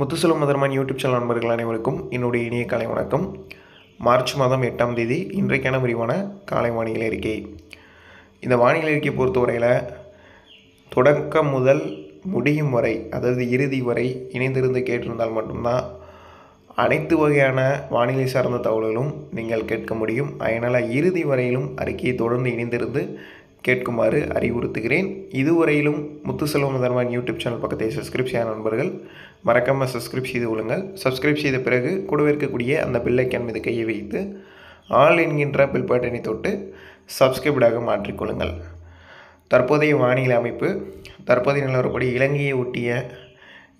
Muthuselvam மதர்மான் YouTube channel நண்பர்கள் அனைவருக்கும் என்னுடைய இனிய காலை வணக்கம். மார்ச் மாதம் எட்டாம் தேதி இன்றைக்கான விரிவான காலை வானிலை அறிக்கை. இந்த வானிலை அறிக்கை பொறுத்தவரையில் தொடக்கம் முதல் முடியும் வரை அதாவது இறுதி வரை இணைந்திருந்து கேட்டிருந்தால் மட்டும்தான் அனைத்து வகையான வானிலை சார்ந்த தகவல்களும் நீங்கள் கேட்க முடியும். அதனால் இறுதி வரையிலும் அறிக்கையை தொடர்ந்து இணைந்திருந்து கேட்குமாறு அறிவுறுத்துகிறேன். இதுவரையிலும் முத்துசெல்வம் தர்மான் யூடியூப் சேனல் பக்கத்தை சப்ஸ்கிரைப் செய்ய நண்பர்கள் மறக்காமல் சப்ஸ்கிரைப் செய்து கொள்ளுங்கள். சப்ஸ்கிரைப் செய்த பிறகு கூடவே இருக்கக்கூடிய அந்த பில்லைக்கான் மீது கையை வைத்து ஆல் என்கின்ற பில் பட்டனை தொட்டு சப்ஸ்கிரைப்டாக மாற்றிக்கொள்ளுங்கள் தற்போதைய வானிலை அமைப்பு தற்போதைய நிலவரப்படி இலங்கையை ஒட்டிய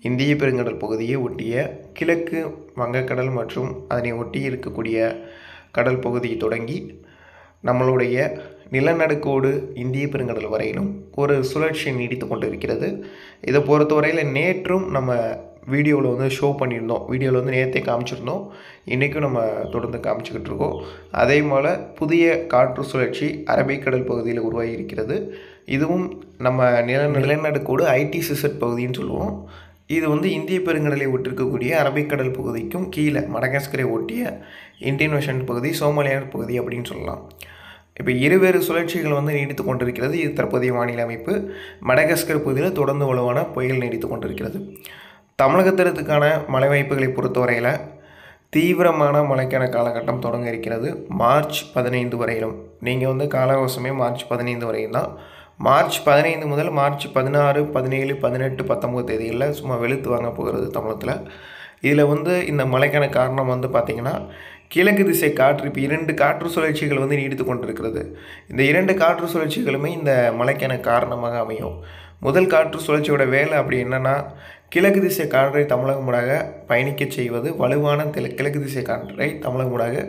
இந்திய பெருங்கடல் பகுதியை ஒட்டிய கிழக்கு வங்கக்கடல் மற்றும் அதனை ஒட்டி இருக்கக்கூடிய கடல் பகுதியை தொடங்கி நம்மளுடைய நிலநடுக்கோடு இந்திய பெருங்கடல் வரையிலும் ஒரு சுழற்சி நீடித்து கொண்டு இருக்கிறது இதை பொறுத்தவரையில் நேற்றும் நம்ம வீடியோவில் வந்து ஷோ பண்ணியிருந்தோம். வீடியோவில் வந்து நேற்றே காமிச்சிருந்தோம். இன்றைக்கும் நம்ம தொடர்ந்து காமிச்சிக்கிட்டு இருக்கோம். அதே போல் புதிய காற்று சுழற்சி அரபிக்கடல் பகுதியில் உருவாகி இருக்கிறது. இதுவும் நம்ம நில நிலநடுக்கோடு ஐடி சிசட் பகுதின்னு சொல்லுவோம். இது வந்து இந்திய பெருங்கடலை ஒட்டிருக்கக்கூடிய அரபிக்கடல் பகுதிக்கும் கீழே மடகாஸ்கரை ஒட்டிய இந்தியன் ஓஷன் பகுதி சோமாலியார் பகுதி அப்படின்னு சொல்லலாம். இப்போ இருவேறு சுழற்சிகள் வந்து நீடித்து கொண்டிருக்கிறது. இது தற்போதைய வானிலை அமைப்பு. மடகாஸ்கர் பகுதியில் தொடர்ந்து வலுவான புயல் நீடித்து கொண்டிருக்கிறது. தமிழகத்திற்கான மழை வாய்ப்புகளை பொறுத்தவரையில் தீவிரமான மழைக்கான காலகட்டம் தொடங்க இருக்கிறது. மார்ச் பதினைந்து வரையிலும். நீங்கள் வந்து காலவசமே மார்ச் பதினைந்து வரையும் தான் மார்ச் பதினைந்து முதல் மார்ச் பதினாறு பதினேழு பதினெட்டு பத்தொம்போது தேதிகளில் சும்மா வெளுத்து வாங்க போகிறது தமிழகத்தில். இதில் வந்து இந்த மழைக்கான காரணம் வந்து பார்த்திங்கன்னா கிழக்கு திசை காற்று இப்போ இரண்டு காற்று சுழற்சிகள் வந்து நீடித்து கொண்டிருக்கிறது. இந்த இரண்டு காற்று சுழற்சிகளுமே இந்த மழைக்கான காரணமாக அமையும். முதல் காற்று சுழற்சியோட வேலை அப்படி என்னென்னா கிழக்கு திசை காற்றை தமிழகமுடாக பயணிக்க செய்வது வலுவான தெல கிழக்கு திசை காற்றை தமிழகமுடாக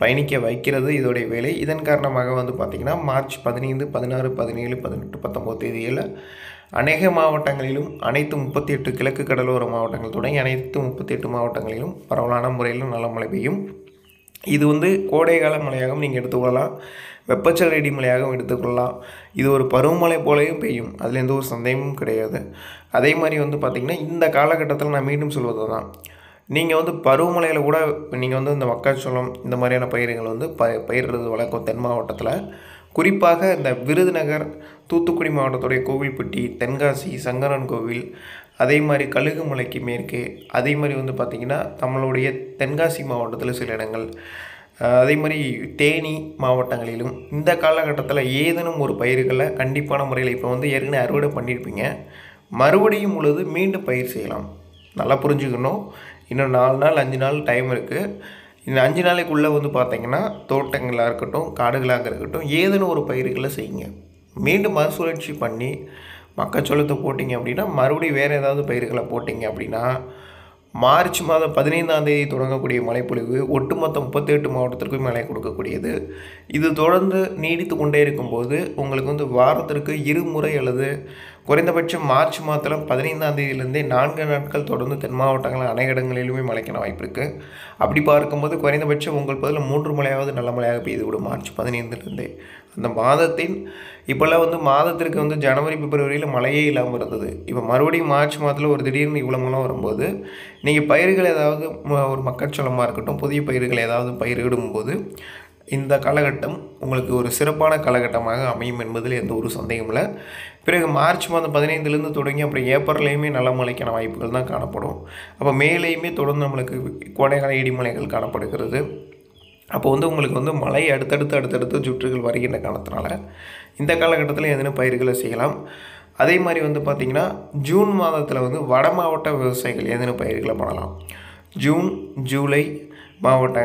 பயணிக்க வைக்கிறது இதோடைய வேலை. இதன் காரணமாக வந்து பார்த்திங்கன்னா மார்ச் பதினைந்து பதினாறு பதினேழு பதினெட்டு பத்தொம்போது தேதியில் அநேக மாவட்டங்களிலும் அனைத்து முப்பத்தி எட்டு கிழக்கு கடலோர மாவட்டங்கள் தொடங்கி அனைத்து முப்பத்தி எட்டு மாவட்டங்களிலும் பரவலான முறையில் நல்ல மழை பெய்யும். இது வந்து கோடைக்கால மழையாகவும் நீங்கள் எடுத்துக்கொள்ளலாம். வெப்பச்சலடி மழையாகவும் எடுத்துக்கொள்ளலாம். இது ஒரு பருவமழை போலையும் பெய்யும். அதில் எந்த ஒரு சந்தேகமும் கிடையாது. அதே மாதிரி வந்து பார்த்திங்கன்னா இந்த காலகட்டத்தில் நான் மீண்டும் சொல்வது தான் நீங்கள் வந்து பருவமழையில் கூட நீங்கள் வந்து இந்த மக்காச்சோளம் இந்த மாதிரியான பயிர்கள் வந்து ப பயிரிடுறது வழக்கம் தென் மாவட்டத்தில். குறிப்பாக இந்த விருதுநகர் தூத்துக்குடி மாவட்டத்துடைய கோவில்பட்டி தென்காசி சங்கரன் கோவில் அதே மாதிரி கழுகு மலைக்கு மேற்கு அதே மாதிரி வந்து பார்த்திங்கன்னா நம்மளுடைய தென்காசி மாவட்டத்தில் சில இடங்கள். அதே மாதிரி தேனி மாவட்டங்களிலும் இந்த காலகட்டத்தில் ஏதேனும் ஒரு பயிர்களை கண்டிப்பான முறையில் இப்போ வந்து ஏற்கனவே அறுவடை பண்ணியிருப்பீங்க மறுபடியும் உள்ளது மீண்டும் பயிர் செய்யலாம். நல்லா புரிஞ்சுக்கணும். இன்னும் நாலு நாள் அஞ்சு நாள் டைம் இருக்குது இந்த அஞ்சு நாளைக்குள்ளே வந்து பார்த்திங்கன்னா தோட்டங்களாக இருக்கட்டும் காடுகளாக இருக்கட்டும் ஏதேனும் ஒரு பயிர்களை செய்யுங்க. மீண்டும் மறுசுழற்சி பண்ணி மக்காச்சோளத்தை போட்டிங்க அப்படின்னா மறுபடியும் வேறு ஏதாவது பயிர்களை போட்டிங்க அப்படின்னா மார்ச் மாதம் பதினைந்தாம் தேதி தொடங்கக்கூடிய மழைப்பொழிவு ஒட்டுமொத்த முப்பத்தெட்டு மாவட்டத்திற்கும் மழை கொடுக்கக்கூடியது. இது தொடர்ந்து நீடித்து கொண்டே இருக்கும்போது உங்களுக்கு வந்து வாரத்திற்கு இருமுறை அல்லது குறைந்தபட்சம் மார்ச் மாதத்தில் பதினைந்தாம் தேதியிலேருந்தே நான்கு நாட்கள் தொடர்ந்து தென் மாவட்டங்கள் அனைத்து இடங்களிலுமே மழைக்கான வாய்ப்பு இருக்குது அப்படி பார்க்கும்போது குறைந்தபட்சம் உங்கள் பதில் மூன்று மழையாவது நல்ல மழையாக பெய்துவிடும் மார்ச் பதினைந்துலேருந்தே. அந்த மாதத்தின் இப்போல்லாம் வந்து மாதத்திற்கு வந்து ஜனவரி பிப்ரவரியில் மழையே இல்லாமல் இருந்தது. இப்போ மறுபடியும் மார்ச் மாதத்தில் ஒரு திடீர்னு இவ்வளோ மழை வரும்போது நீங்கள் பயிர்கள் ஏதாவது ஒரு மக்காச்சோளமாக இருக்கட்டும் புதிய பயிர்கள் ஏதாவது பயிரிடும்போது இந்த காலகட்டம் உங்களுக்கு ஒரு சிறப்பான காலகட்டமாக அமையும் என்பதில் எந்த ஒரு சந்தேகம் இல்லை. பிறகு மார்ச் மாதம் பதினைந்துலேருந்து தொடங்கி அப்புறம் ஏப்ரல்லையுமே நல்ல மழைக்கான வாய்ப்புகள் தான் காணப்படும். அப்போ மேலேயுமே தொடர்ந்து நம்மளுக்கு கோடைகால இடிமலைகள் காணப்படுகிறது. அப்போ வந்து உங்களுக்கு வந்து மழை அடுத்தடுத்து அடுத்தடுத்து சுற்றுகள் வருகின்ற காலத்தினால இந்த காலகட்டத்தில் எதனா பயிர்களை செய்யலாம். அதே மாதிரி வந்து பார்த்திங்கன்னா ஜூன் மாதத்தில் வந்து வட மாவட்ட விவசாயிகள் எதனா பயிர்களை பண்ணலாம். ஜூன் ஜூலை மாவட்ட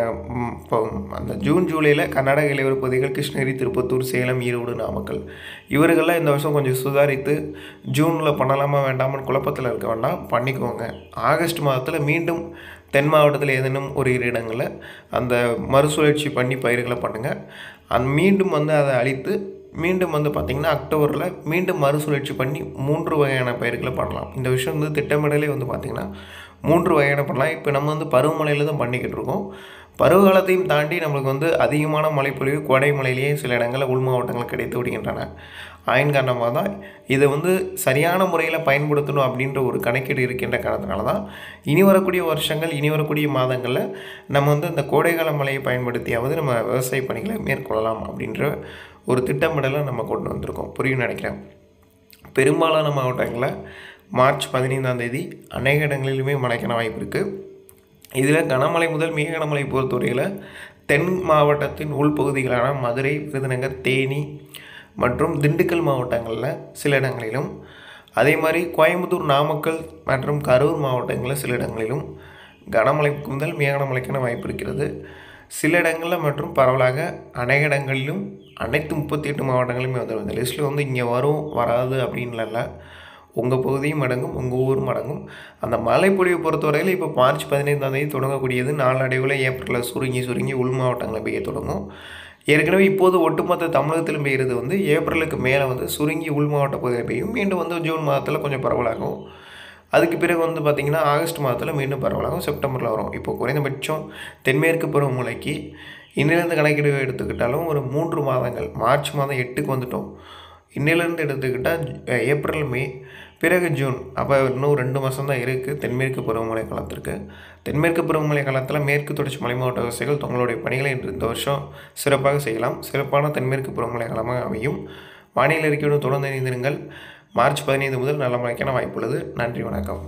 இப்போ அந்த ஜூன் ஜூலையில் கர்நாடக இளைவர் பகுதிகள் கிருஷ்ணகிரி திருப்பத்தூர் சேலம் ஈரோடு நாமக்கல். இவர்கள்லாம் இந்த வருஷம் கொஞ்சம் சுதாரித்து ஜூனில் பண்ணலாமா வேண்டாமான்னு குழப்பத்தில் இருக்க வேண்டாம். பண்ணிக்கோங்க. ஆகஸ்ட் மாதத்தில் மீண்டும் தென் மாவட்டத்தில் ஏதேனும் ஒரு இரு இடங்களில் அந்த மறுசுழற்சி பண்ணி பயிர்களை பண்ணுங்கள் அந் மீண்டும் வந்து அதை அழித்து மீண்டும் வந்து பார்த்திங்கன்னா அக்டோபரில் மீண்டும் மறுசுழற்சி பண்ணி மூன்று வகையான பயிர்களை பண்ணலாம். இந்த விஷயம் வந்து திட்டமிடலே வந்து பார்த்திங்கன்னா மூன்று வகையான பண்ணலாம். இப்போ நம்ம வந்து பருவமழையில் தான் பண்ணிக்கிட்டு இருக்கோம். பருவகாலத்தையும் தாண்டி நம்மளுக்கு வந்து அதிகமான மழைப்பொழிவு கோடை மழையிலேயே சில இடங்களில் உள் மாவட்டங்கள் கிடைத்து விடுகின்றன. ஆயின் காரணமாக தான் இதை வந்து சரியான முறையில் பயன்படுத்தணும் அப்படின்ற ஒரு கணக்கீடு இருக்கின்ற காரணத்தினால தான் இனி வரக்கூடிய வருஷங்கள் இனி வரக்கூடிய மாதங்களில் நம்ம வந்து இந்த கோடைக்கால மழையை பயன்படுத்தியாவது நம்ம விவசாய பணிகளை மேற்கொள்ளலாம் அப்படின்ற ஒரு திட்டமிடலை நம்ம கொண்டு வந்திருக்கோம். புரியும் நினைக்கிறேன். பெரும்பாலான மாவட்டங்களில் மார்ச் பதினைந்தாம் தேதி அநேக இடங்களிலுமே மழைக்கான வாய்ப்பு இருக்குது இதில் கனமழை முதல் மிக கனமழை பொறுத்தவரையில் தென் மாவட்டத்தின் உள்பகுதிகளான மதுரை விருதுநகர் தேனி மற்றும் திண்டுக்கல் மாவட்டங்களில் சில இடங்களிலும் அதே மாதிரி கோயம்புத்தூர் நாமக்கல் மற்றும் கரூர் மாவட்டங்களில் சில இடங்களிலும் கனமழை முதல் மிக கனமழைக்கான வாய்ப்பு இருக்கிறது. சில இடங்களில் மற்றும் பரவலாக அநேக இடங்களிலும் அனைத்து முப்பத்தி எட்டு மாவட்டங்களிலுமே வந்துடும் இந்த லிஸ்ட்டில் வந்து இங்கே வரும் வராது அப்படின்ல உங்கள் பகுதியும் அடங்கும் உங்கள் ஊரும் அடங்கும். அந்த மழைப்பொழிவை பொறுத்தவரையில் இப்போ மார்ச் பதினைந்தாம் தேதி தொடங்கக்கூடியது நாளடைவில் ஏப்ரலில் சுருங்கி சுருங்கி உள் மாவட்டங்களில் பெய்ய தொடங்கும். ஏற்கனவே இப்போது ஒட்டுமொத்த தமிழகத்திலும் பெய்கிறது வந்து ஏப்ரலுக்கு மேலே வந்து சுருங்கி உள் மாவட்ட பகுதியில் பெய்யும். மீண்டும் வந்து ஜூன் மாதத்தில் கொஞ்சம் பரவலாகும் அதுக்கு பிறகு வந்து பார்த்திங்கன்னா ஆகஸ்ட் மாதத்தில் மீண்டும் பரவலாகும் செப்டம்பரில் வரும். இப்போ குறைந்தபட்சம் தென்மேற்கு பருவமழைக்கு இன்னிலிருந்து கணக்கீடு எடுத்துக்கிட்டாலும் ஒரு மூன்று மாதங்கள் மார்ச் மாதம் எட்டுக்கு வந்துட்டோம். இன்னிலேருந்து எடுத்துக்கிட்டால் ஏப்ரல் மே பிறகு ஜூன். அப்போ இன்னும் ரெண்டு மாதம் தான் இருக்குது தென்மேற்கு பருவமழை காலத்திற்கு. தென்மேற்கு பருவமழை காலத்தில் மேற்கு தொடர்ச்சி மலை மாவட்ட விவசாயிகள் தங்களுடைய பணிகளை இன்று இந்த வருஷம் சிறப்பாக செய்யலாம். சிறப்பான தென்மேற்கு பருவமழை காலமாக அமையும். வானிலை அறிக்கையுடன் தொடர்ந்து இணைந்திருங்கள். மார்ச் பதினைந்து முதல் நல்ல மழைக்கான வாய்ப்புள்ளது நன்றி வணக்கம்.